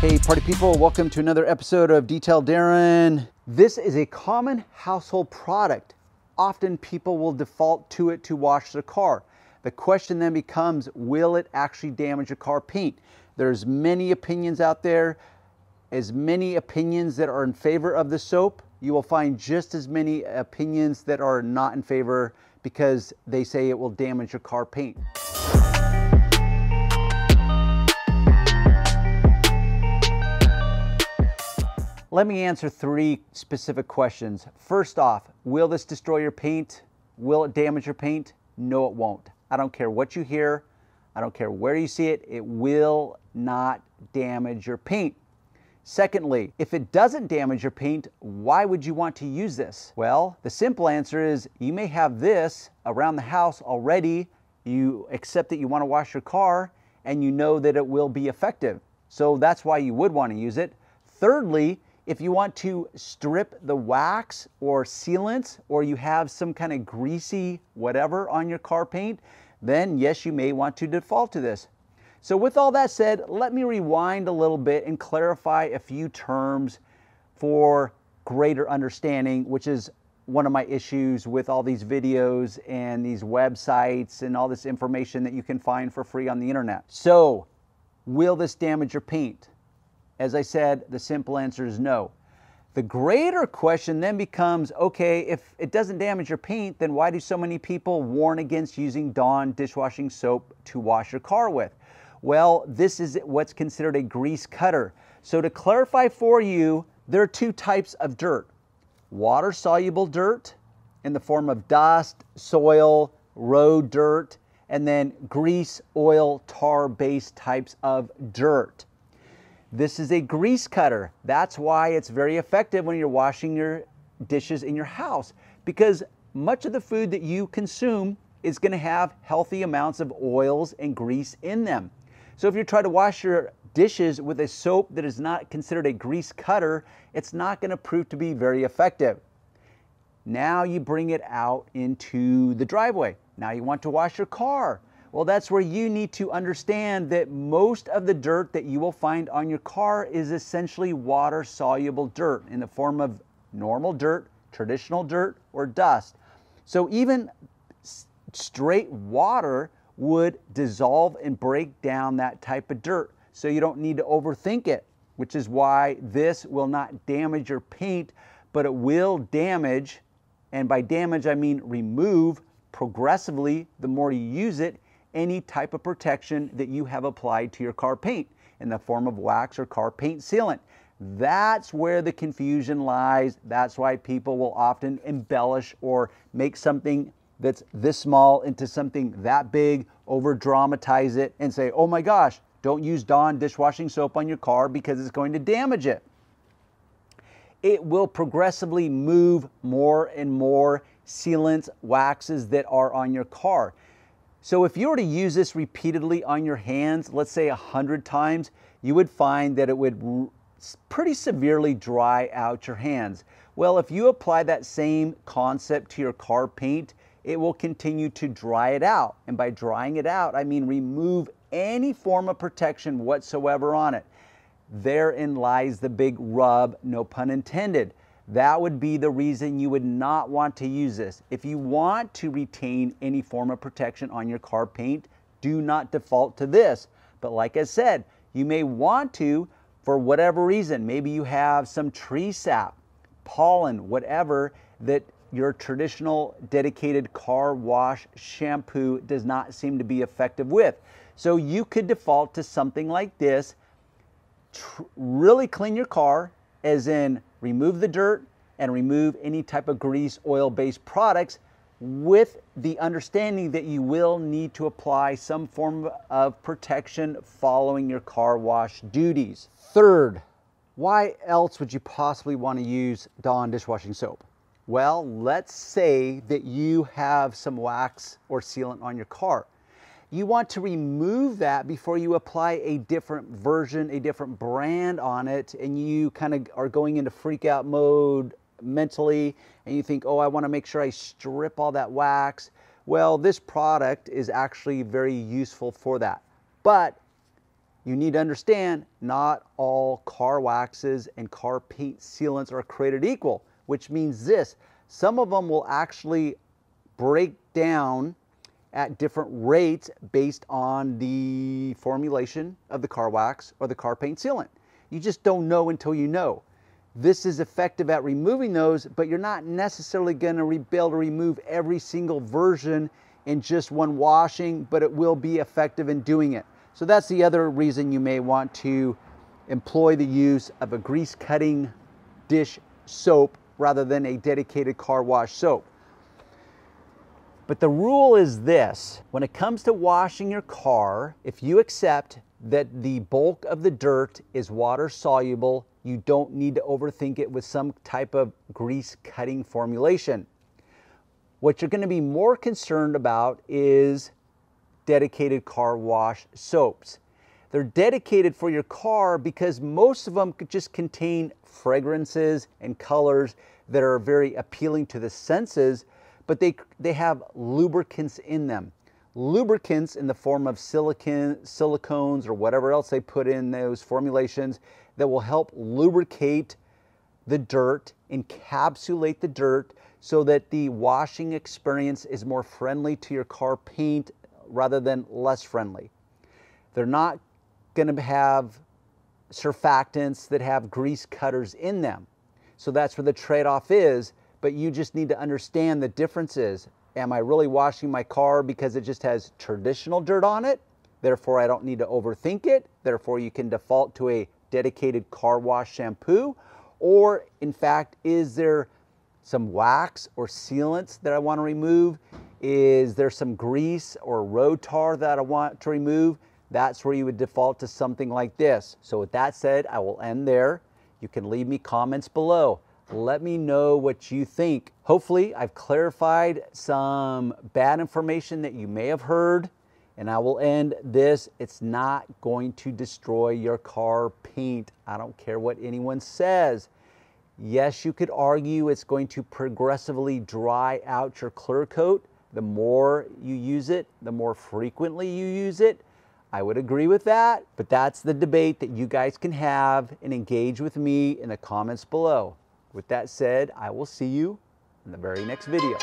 Hey, party people, welcome to another episode of Detail Darren. This is a common household product. Often people will default to it to wash their car. The question then becomes, will it actually damage your car paint? There's many opinions out there. As many opinions that are in favor of the soap, you will find just as many opinions that are not in favor because they say it will damage your car paint. Let me answer three specific questions. First off, will this destroy your paint? Will it damage your paint? No, it won't. I don't care what you hear. I don't care where you see it. It will not damage your paint. Secondly, if it doesn't damage your paint, why would you want to use this? Well, the simple answer is you may have this around the house already. You accept that you want to wash your car and you know that it will be effective. So that's why you would want to use it. Thirdly, if you want to strip the wax or sealant, or you have some kind of greasy whatever on your car paint, then yes, you may want to default to this. So with all that said, let me rewind a little bit and clarify a few terms for greater understanding, which is one of my issues with all these videos and these websites and all this information that you can find for free on the internet. So, will this damage your paint? As I said, the simple answer is no. The greater question then becomes okay, if it doesn't damage your paint, then why do so many people warn against using Dawn dishwashing soap to wash your car with? Well, this is what's considered a grease cutter. So, to clarify for you, there are two types of dirt water soluble dirt in the form of dust, soil, road dirt, and then grease, oil, tar based types of dirt. This is a grease cutter. That's why it's very effective when you're washing your dishes in your house because much of the food that you consume is going to have healthy amounts of oils and grease in them. So if you try to wash your dishes with a soap that is not considered a grease cutter, it's not going to prove to be very effective. Now you bring it out into the driveway. Now you want to wash your car. Well, that's where you need to understand that most of the dirt that you will find on your car is essentially water soluble dirt in the form of normal dirt, traditional dirt, or dust. So even straight water would dissolve and break down that type of dirt. So you don't need to overthink it, which is why this will not damage your paint, but it will damage, and by damage I mean remove progressively the more you use it any type of protection that you have applied to your car paint in the form of wax or car paint sealant. That's where the confusion lies. That's why people will often embellish or make something that's this small into something that big, over dramatize it, and say, oh my gosh, don't use Dawn dishwashing soap on your car because it's going to damage it. It will progressively move more and more sealants, waxes that are on your car. So if you were to use this repeatedly on your hands, let's say a hundred times, you would find that it would pretty severely dry out your hands. Well, if you apply that same concept to your car paint, it will continue to dry it out. And by drying it out, I mean remove any form of protection whatsoever on it. Therein lies the big rub, no pun intended. That would be the reason you would not want to use this. If you want to retain any form of protection on your car paint, do not default to this. But like I said, you may want to for whatever reason. Maybe you have some tree sap, pollen, whatever that your traditional dedicated car wash shampoo does not seem to be effective with. So you could default to something like this. really clean your car, as in remove the dirt and remove any type of grease, oil based products with the understanding that you will need to apply some form of protection following your car wash duties. Third, why else would you possibly want to use Dawn dishwashing soap? Well, let's say that you have some wax or sealant on your car you want to remove that before you apply a different version, a different brand on it, and you kind of are going into freak out mode mentally, and you think, oh, I want to make sure I strip all that wax. Well, this product is actually very useful for that. But you need to understand not all car waxes and car paint sealants are created equal, which means this some of them will actually break down at different rates based on the formulation of the car wax or the car paint sealant. You just don't know until you know. This is effective at removing those, but you're not necessarily going to be able to remove every single version in just one washing, but it will be effective in doing it. So that's the other reason you may want to employ the use of a grease cutting dish soap rather than a dedicated car wash soap. But the rule is this when it comes to washing your car, if you accept that the bulk of the dirt is water soluble, you don't need to overthink it with some type of grease cutting formulation. What you're going to be more concerned about is dedicated car wash soaps. They're dedicated for your car because most of them just contain fragrances and colors that are very appealing to the senses, but they, they have lubricants in them. Lubricants in the form of silicon, silicones or whatever else they put in those formulations that will help lubricate the dirt, encapsulate the dirt so that the washing experience is more friendly to your car paint rather than less friendly. They're not going to have surfactants that have grease cutters in them. So that's where the trade off is, but you just need to understand the differences. Am I really washing my car because it just has traditional dirt on it? Therefore, I don't need to overthink it. Therefore, you can default to a dedicated car wash shampoo. Or, in fact, is there some wax or sealants that I want to remove? Is there some grease or road tar that I want to remove? That's where you would default to something like this. So with that said, I will end there. You can leave me comments below. Let me know what you think. Hopefully I've clarified some bad information that you may have heard and I will end this. It's not going to destroy your car paint. I don't care what anyone says. Yes, you could argue it's going to progressively dry out your clear coat, the more you use it, the more frequently you use it. I would agree with that, but that's the debate that you guys can have and engage with me in the comments below. With that said, I will see you in the very next video.